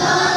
Allah.